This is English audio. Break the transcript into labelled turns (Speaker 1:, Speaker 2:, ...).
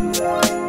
Speaker 1: Bye.